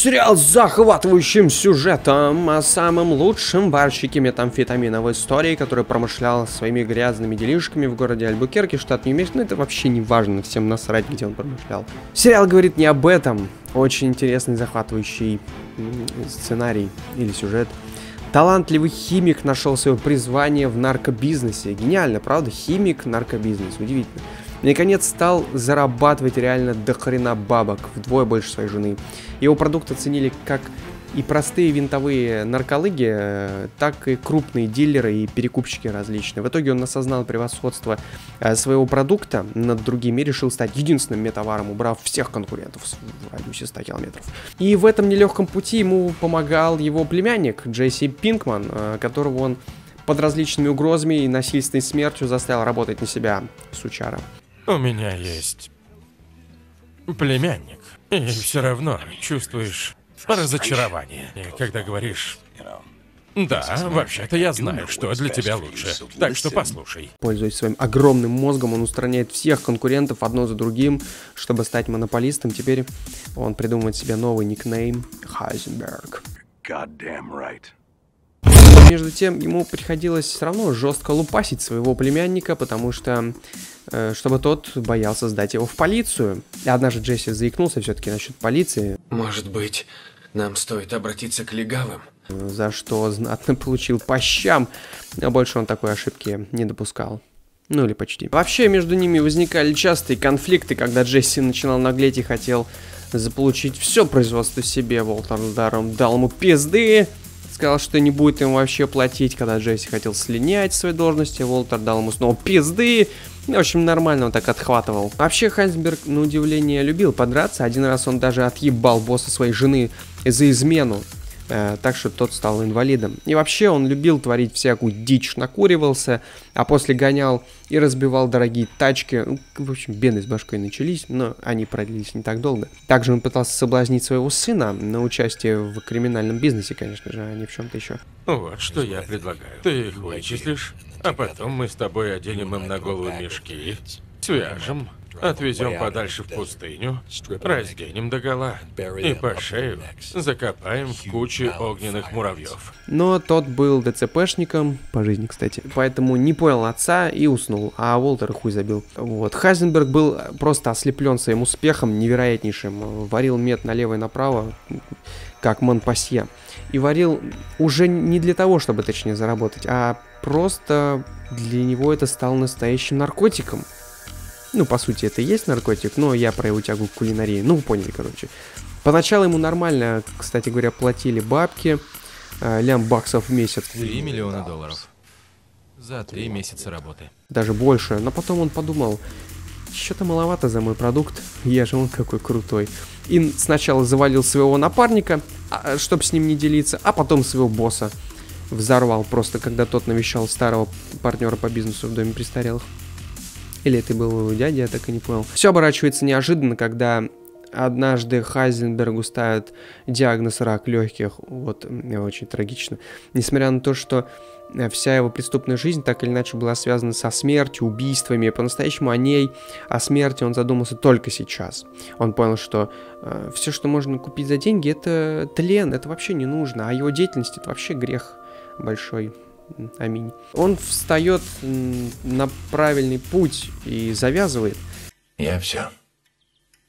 Сериал с захватывающим сюжетом о самом лучшем барщике метамфетамина в истории, который промышлял своими грязными делишками в городе Альбукерке, штат Нью-Мексико. Ну, это вообще не важно, всем насрать, где он промышлял. Сериал говорит не об этом. Очень интересный, захватывающий сценарий или сюжет. Талантливый химик нашел свое призвание в наркобизнесе. Гениально, правда? Химик, наркобизнес. Удивительно. Наконец стал зарабатывать реально до хрена бабок, вдвое больше своей жены. Его продукт оценили как и простые винтовые нарколыги, э, так и крупные дилеры и перекупщики различные. В итоге он осознал превосходство э, своего продукта над другими и решил стать единственным метаваром, убрав всех конкурентов в радиусе 100 километров. И в этом нелегком пути ему помогал его племянник Джесси Пинкман, э, которого он под различными угрозами и насильственной смертью заставил работать на себя, сучара. У меня есть племянник, и все равно чувствуешь разочарование, когда говоришь... Да, вообще-то я знаю, что для тебя лучше. Так что послушай. Пользуясь своим огромным мозгом, он устраняет всех конкурентов одно за другим, чтобы стать монополистом. Теперь он придумывает себе новый никнейм Хайзенберг. Right. Между тем, ему приходилось все равно жестко лупасить своего племянника, потому что, чтобы тот боялся сдать его в полицию. И однажды Джесси заикнулся все-таки насчет полиции. Может быть, нам стоит обратиться к легавым? За что знатно получил по щам, а больше он такой ошибки не допускал. Ну или почти. Вообще между ними возникали частые конфликты, когда Джесси начинал наглеть и хотел заполучить все производство себе. Волтер даром дал ему пизды, сказал, что не будет ему вообще платить, когда Джесси хотел слинять своей должности, Волтер дал ему снова пизды. В общем, нормально он так отхватывал. Вообще, Хайнсберг, на удивление, любил подраться. Один раз он даже отъебал босса своей жены за измену. Э, так что тот стал инвалидом. И вообще он любил творить всякую дичь, накуривался, а после гонял и разбивал дорогие тачки. Ну, в общем, беды с башкой начались, но они продлились не так долго. Также он пытался соблазнить своего сына на участие в криминальном бизнесе, конечно же, а не в чем-то еще. Вот что я предлагаю. Ты их вычислишь, а потом мы с тобой оденем им на голову мешки, свяжем, Отвезем подальше в пустыню, разденем догола и по шею закопаем в куче огненных муравьев. Но тот был ДЦПшником, по жизни, кстати, поэтому не понял отца и уснул, а Уолтер хуй забил. Вот. Хайзенберг был просто ослеплен своим успехом невероятнейшим. Варил мед налево и направо, как Монпасье. И варил уже не для того, чтобы точнее заработать, а просто для него это стало настоящим наркотиком. Ну, по сути, это и есть наркотик, но я про его тягу к кулинарии. Ну, вы поняли, короче. Поначалу ему нормально, кстати говоря, платили бабки, э, лям баксов в месяц. 3 миллиона долларов. За три месяца работы. Даже больше. Но потом он подумал, что-то маловато за мой продукт, я же он какой крутой. И сначала завалил своего напарника, а, чтобы с ним не делиться, а потом своего босса взорвал просто, когда тот навещал старого партнера по бизнесу в доме престарелых. Или это был дядя, я так и не понял. Все оборачивается неожиданно, когда однажды Хайзенбергу ставят диагноз рак легких. Вот, очень трагично. Несмотря на то, что э, вся его преступная жизнь так или иначе была связана со смертью, убийствами. По-настоящему о ней, о смерти он задумался только сейчас. Он понял, что э, все, что можно купить за деньги, это тлен, это вообще не нужно. А его деятельность это вообще грех большой. Аминь. Он встает на правильный путь и завязывает. Я все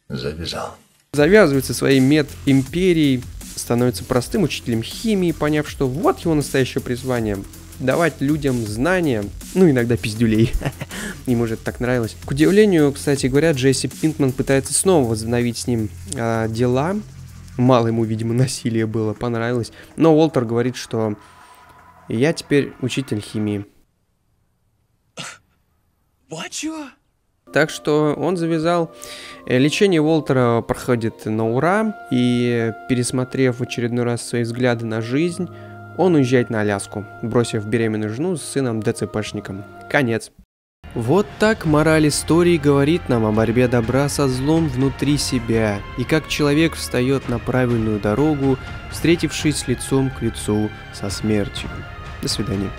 завязал. Завязывается своей мед-империей, становится простым учителем химии, поняв, что вот его настоящее призвание давать людям знания, ну, иногда пиздюлей. Ему же это так нравилось. К удивлению, кстати говоря, Джесси Пинкман пытается снова возобновить с ним э, дела. Мало ему, видимо, насилия было, понравилось. Но Уолтер говорит, что и я теперь учитель химии. Так что он завязал. Э, лечение Уолтера проходит на ура, и пересмотрев в очередной раз свои взгляды на жизнь, он уезжает на Аляску, бросив беременную жену с сыном ДЦПшником. Конец. Вот так мораль истории говорит нам о борьбе добра со злом внутри себя, и как человек встает на правильную дорогу, встретившись лицом к лицу со смертью. До свидания.